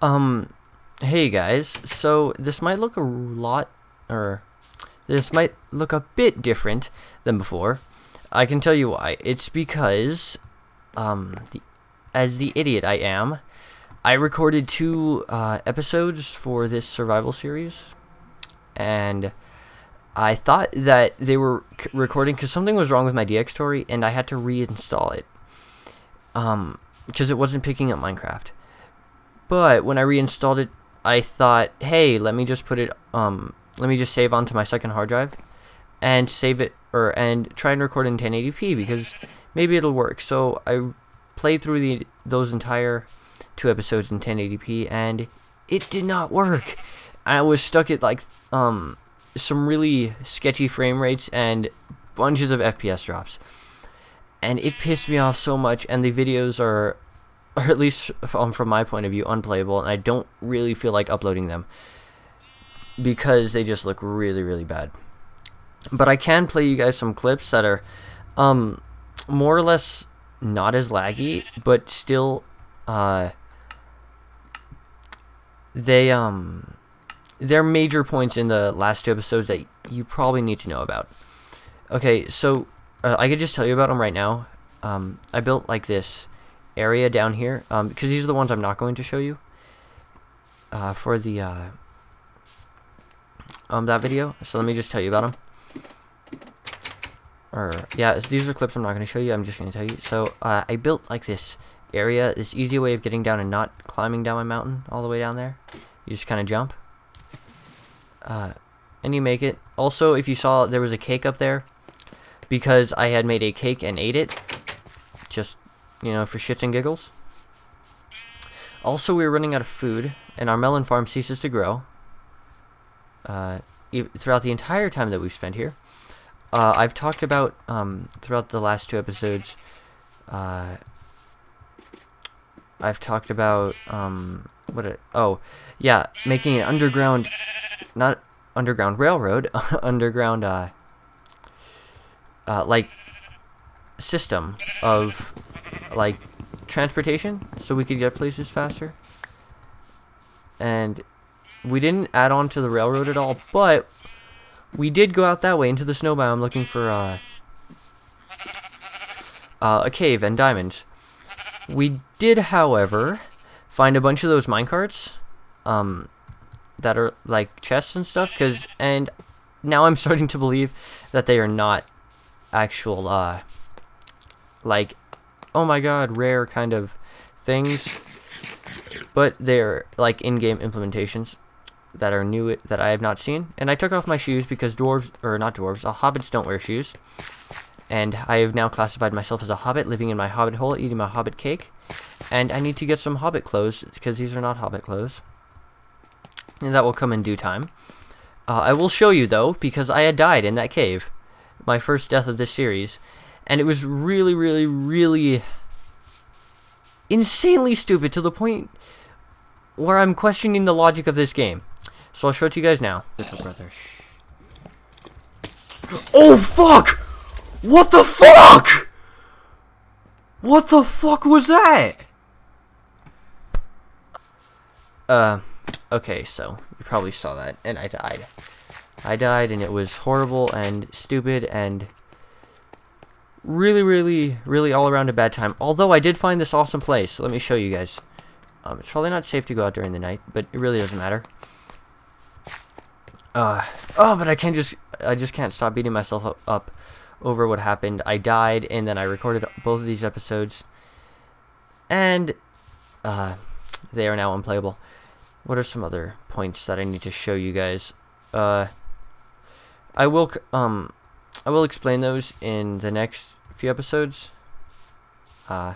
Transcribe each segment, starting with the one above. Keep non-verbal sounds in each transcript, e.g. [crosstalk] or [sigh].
Um, hey guys, so this might look a lot, or this might look a bit different than before. I can tell you why. It's because, um, the, as the idiot I am, I recorded two uh, episodes for this survival series, and I thought that they were recording because something was wrong with my DX Dxtory, and I had to reinstall it, um, because it wasn't picking up Minecraft. But when I reinstalled it, I thought, hey, let me just put it, um, let me just save onto my second hard drive and save it, or, and try and record in 1080p because maybe it'll work. So I played through the those entire two episodes in 1080p and it did not work. I was stuck at like, um, some really sketchy frame rates and bunches of FPS drops. And it pissed me off so much, and the videos are or at least from, from my point of view, unplayable, and I don't really feel like uploading them because they just look really, really bad. But I can play you guys some clips that are um, more or less not as laggy, but still, uh, they um, they're major points in the last two episodes that you probably need to know about. Okay, so uh, I could just tell you about them right now. Um, I built like this area down here, um, because these are the ones I'm not going to show you uh, for the uh, um that video. So let me just tell you about them. Or yeah, these are clips I'm not going to show you. I'm just going to tell you. So uh, I built like this area, this easy way of getting down and not climbing down my mountain all the way down there. You just kind of jump. Uh, and you make it. Also, if you saw, there was a cake up there because I had made a cake and ate it. Just you know, for shits and giggles. Also, we are running out of food, and our melon farm ceases to grow. Uh, throughout the entire time that we've spent here. Uh, I've talked about, um, throughout the last two episodes, uh, I've talked about, um, what it, oh, yeah, making an underground, not underground railroad, [laughs] underground, uh, uh, like, system of like transportation so we could get places faster. And we didn't add on to the railroad at all, but we did go out that way into the snow biome looking for uh, uh, a cave and diamonds. We did, however, find a bunch of those minecarts um, that are like chests and stuff. Cause and now I'm [laughs] starting to believe that they are not actual uh, like oh my god, rare kind of things. But they're like in-game implementations that are new that I have not seen. And I took off my shoes because dwarves, or not dwarves, uh, hobbits don't wear shoes. And I have now classified myself as a hobbit living in my hobbit hole, eating my hobbit cake. And I need to get some hobbit clothes because these are not hobbit clothes. And that will come in due time. Uh, I will show you though because I had died in that cave. My first death of this series. And it was really, really, really insanely stupid to the point where I'm questioning the logic of this game. So I'll show it to you guys now. Little brother, Oh, fuck! What the fuck? What the fuck was that? Uh, okay, so you probably saw that, and I died. I died, and it was horrible and stupid and really, really, really all around a bad time. Although I did find this awesome place. Let me show you guys. Um, it's probably not safe to go out during the night, but it really doesn't matter. Uh, oh, but I can't just, I just can't stop beating myself up, over what happened. I died, and then I recorded both of these episodes, and uh, they are now unplayable. What are some other points that I need to show you guys? Uh, I will, um, I will explain those in the next few episodes. Uh,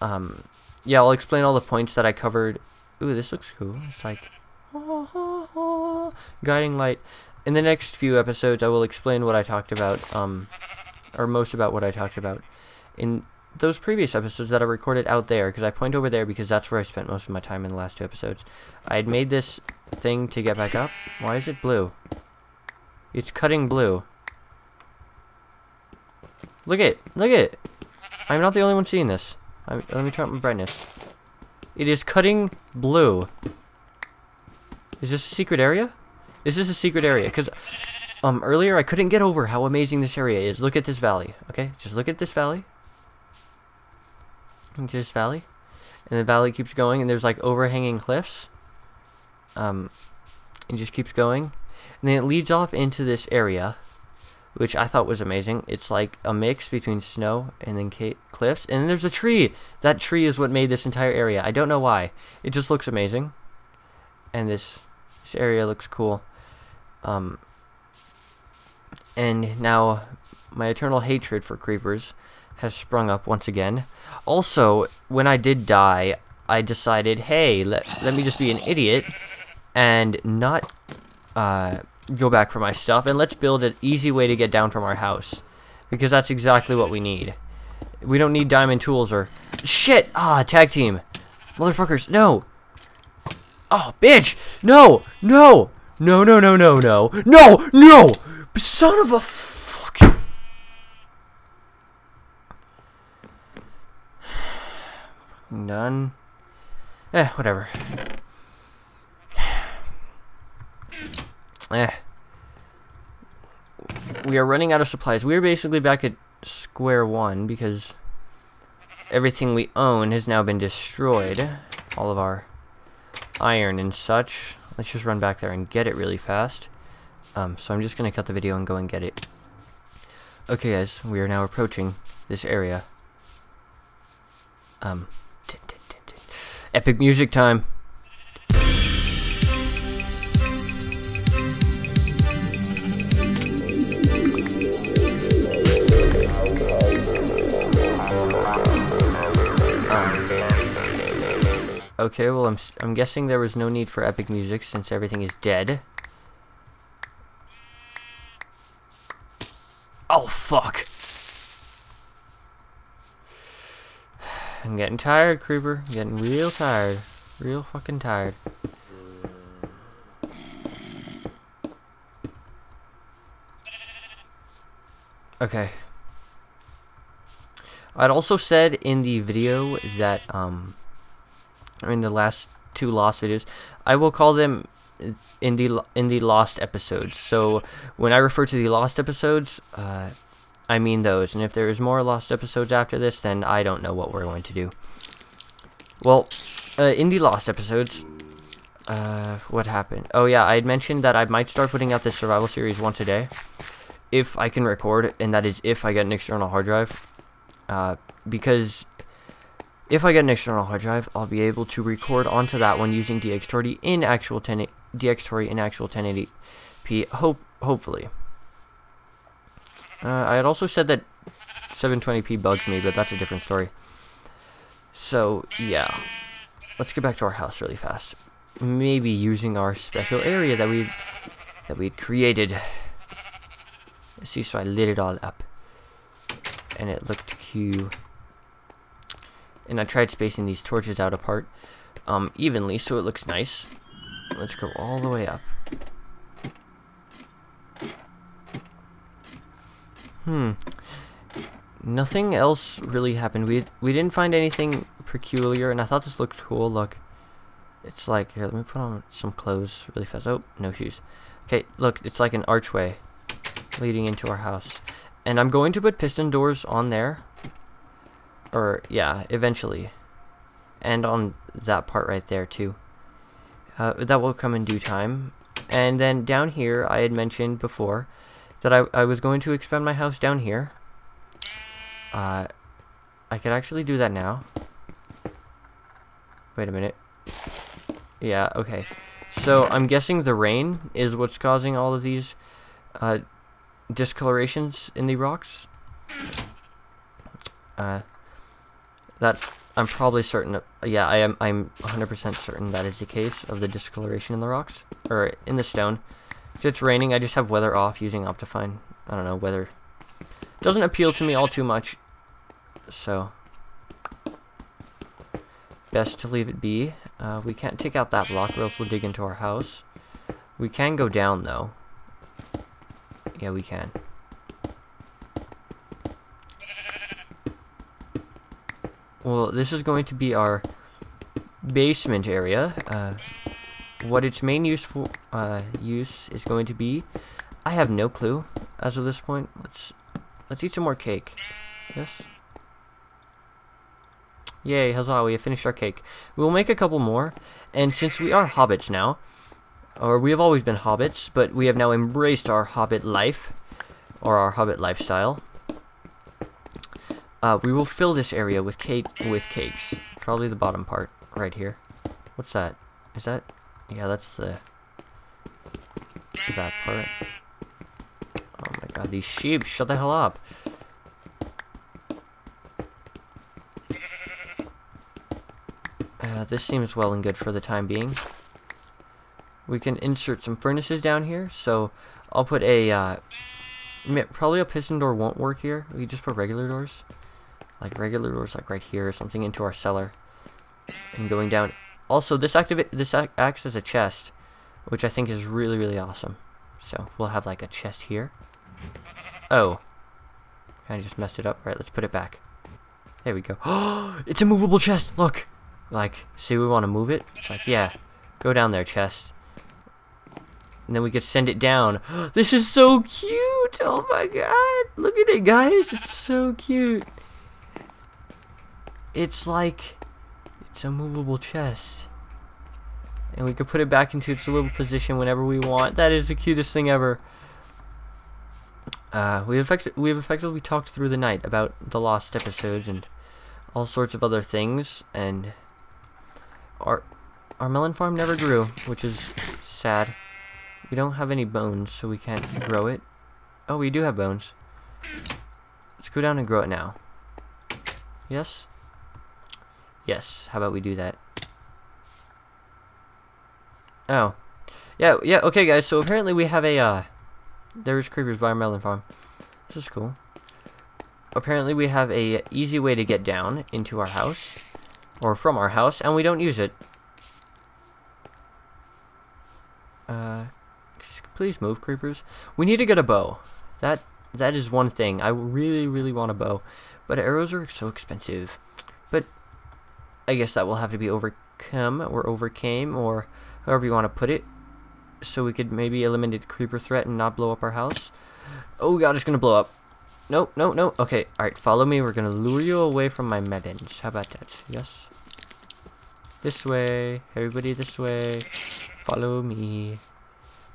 um, yeah, I'll explain all the points that I covered. Ooh, this looks cool. It's like [laughs] guiding light. In the next few episodes, I will explain what I talked about, um, or most about what I talked about in those previous episodes that I recorded out there, because I point over there because that's where I spent most of my time in the last two episodes. I had made this thing to get back up. Why is it blue? It's cutting blue. Look at, look at. I'm not the only one seeing this. I'm, let me turn up my brightness. It is cutting blue. Is this a secret area? Is this a secret area? Because um, earlier I couldn't get over how amazing this area is. Look at this valley, okay? Just look at this valley. At this valley. And the valley keeps going, and there's like overhanging cliffs. Um, it just keeps going. And then it leads off into this area, which I thought was amazing. It's like a mix between snow and then cliffs. And then there's a tree. That tree is what made this entire area. I don't know why. It just looks amazing. And this, this area looks cool. Um, and now my eternal hatred for creepers has sprung up once again. Also, when I did die, I decided, hey, let, let me just be an idiot and not uh, go back for my stuff, and let's build an easy way to get down from our house. Because that's exactly what we need. We don't need diamond tools or... Shit! Ah, tag team. Motherfuckers, no! Oh, bitch! No! No! No, no, no, no, no. No! No! Son of a [sighs] fucking... Done. Eh, whatever. Eh. We are running out of supplies. We're basically back at square one because everything we own has now been destroyed. All of our iron and such. Let's just run back there and get it really fast. Um, so I'm just going to cut the video and go and get it. Okay guys, we are now approaching this area. Um, epic music time. Okay, well, I'm, I'm guessing there was no need for epic music since everything is dead. Oh, fuck. I'm getting tired, Creeper. I'm getting real tired. Real fucking tired. Okay. I'd also said in the video that, um, in the last two lost videos. I will call them in the in the lost episodes. So when I refer to the lost episodes, uh, I mean those. And if there is more lost episodes after this, then I don't know what we're going to do. Well, uh, in the lost episodes, uh, what happened? Oh yeah, I had mentioned that I might start putting out this survival series once a day, if I can record, and that is if I get an external hard drive. Uh, because if I get an external hard drive, I'll be able to record onto that one using DxTory in actual 10 DxTory in actual 1080p. Hope hopefully. Uh, I had also said that 720p bugs me, but that's a different story. So yeah, let's get back to our house really fast. Maybe using our special area that we that we'd created. See, so I lit it all up, and it looked cute and I tried spacing these torches out apart um, evenly so it looks nice. Let's go all the way up. Hmm. Nothing else really happened. We we didn't find anything peculiar, and I thought this looked cool. Look, it's like here. Let me put on some clothes really fast. Oh, no shoes. Okay, look, it's like an archway leading into our house, and I'm going to put piston doors on there or, yeah, eventually. And on that part right there, too. Uh, that will come in due time. And then down here, I had mentioned before that I, I was going to expand my house down here. Uh, I could actually do that now. Wait a minute. Yeah, okay. So, I'm guessing the rain is what's causing all of these uh, discolorations in the rocks. Uh, that I'm probably certain yeah, I am, I'm 100% certain that is the case of the discoloration in the rocks, or in the stone. If it's raining, I just have weather off using Optifine. I don't know, weather doesn't appeal to me all too much, so best to leave it be. Uh, we can't take out that block or else we'll dig into our house. We can go down though. Yeah, we can. Well, this is going to be our basement area. Uh, what its main useful uh, use is going to be, I have no clue as of this point. Let's let's eat some more cake. Yes. Yay, huzzah, we have finished our cake. We'll make a couple more, and since we are hobbits now, or we have always been hobbits, but we have now embraced our hobbit life, or our hobbit lifestyle, uh, we will fill this area with cake with cakes. Probably the bottom part, right here. What's that? Is that? Yeah, that's the that part. Oh my god, these sheep! Shut the hell up! Uh, this seems well and good for the time being. We can insert some furnaces down here, so I'll put a, uh, probably a piston door won't work here. We just put regular doors. Like regular doors like right here or something into our cellar. And going down. Also, this activate this acts as a chest, which I think is really, really awesome. So, we'll have like a chest here. Oh. I just messed it up. All right, let's put it back. There we go. Oh, [gasps] it's a movable chest. Look. Like, see, we want to move it. It's like, yeah, go down there, chest. And then we could send it down. [gasps] this is so cute. Oh my god. Look at it, guys. It's so cute. It's like, it's a movable chest. And we can put it back into its little position whenever we want. That is the cutest thing ever. Uh, we have we have effectively talked through the night about the lost episodes and all sorts of other things, and our our melon farm never grew, which is sad. We don't have any bones, so we can't grow it. Oh, we do have bones. Let's go down and grow it now. Yes? Yes, how about we do that? Oh. Yeah, yeah, okay guys, so apparently we have a, uh, there's creepers by our melon farm. This is cool. Apparently we have a easy way to get down into our house, or from our house, and we don't use it. Uh, please move, creepers. We need to get a bow. That, that is one thing. I really, really want a bow. But arrows are so expensive. But I guess that will have to be overcome or overcame or however you want to put it. So we could maybe eliminate the creeper threat and not blow up our house. Oh god, it's to blow up. Nope, nope, nope. Okay, alright, follow me. We're to lure you away from my melons. How about that? Yes? This way. Everybody this way. Follow me.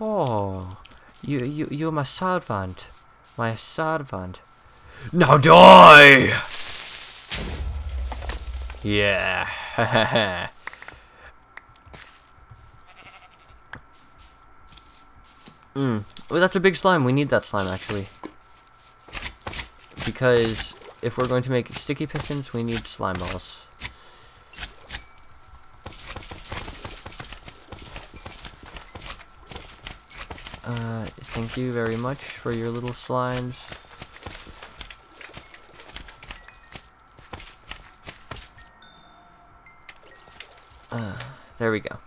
Oh, you, you, you're my servant. My servant. Now die! Yeah. [laughs] mm. Well, that's a big slime. We need that slime, actually. Because if we're going to make sticky pistons, we need slime balls. Uh, thank you very much for your little slimes. [sighs] There we go.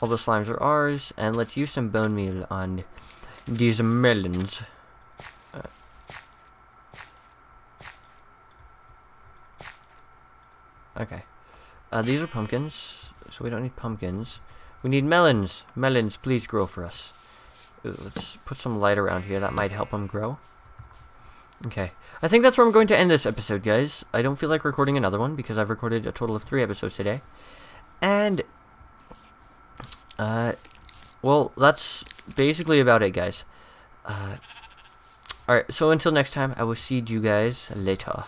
All the slimes are ours, and let's use some bone meal on these melons. Uh, okay. Uh, these are pumpkins, so we don't need pumpkins. We need melons. Melons, please grow for us. Ooh, let's put some light around here. That might help them grow. Okay. I think that's where I'm going to end this episode, guys. I don't feel like recording another one because I've recorded a total of three episodes today. And, uh, well, that's basically about it, guys. Uh, alright, so until next time, I will see you guys later.